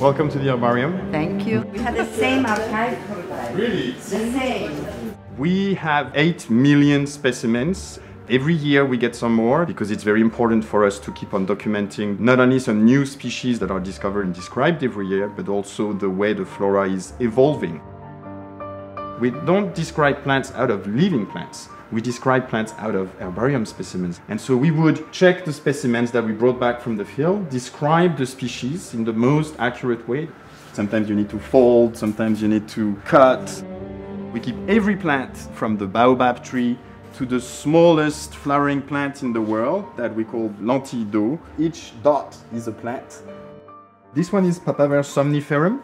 Welcome to the herbarium. Thank you. We have the same archive. Really? The same. We have 8 million specimens. Every year we get some more because it's very important for us to keep on documenting not only some new species that are discovered and described every year, but also the way the flora is evolving. We don't describe plants out of living plants. We describe plants out of herbarium specimens. And so we would check the specimens that we brought back from the field, describe the species in the most accurate way. Sometimes you need to fold, sometimes you need to cut. We keep every plant from the baobab tree to the smallest flowering plant in the world that we call lentille d'eau. Each dot is a plant. This one is Papaver somniferum.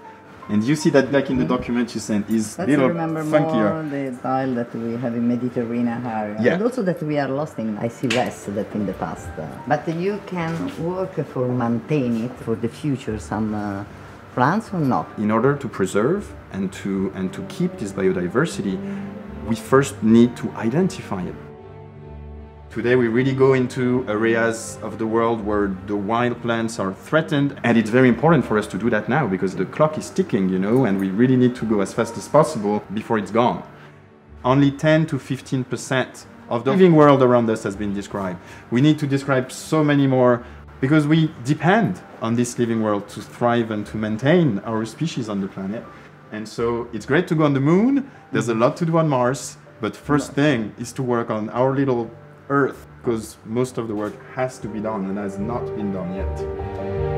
And you see that like in the document you sent is Let's little remember funkier. more the style that we have in Mediterranean area. Yeah. And also that we are lost in, I see less than in the past. But you can work for maintain it for the future, some uh, plants or not? in order to preserve and to and to keep this biodiversity, we first need to identify it. Today we really go into areas of the world where the wild plants are threatened and it's very important for us to do that now because the clock is ticking, you know, and we really need to go as fast as possible before it's gone. Only 10 to 15% of the living world around us has been described. We need to describe so many more because we depend on this living world to thrive and to maintain our species on the planet. And so it's great to go on the moon. There's a lot to do on Mars, but first thing is to work on our little Earth because most of the work has to be done and has not been done yet.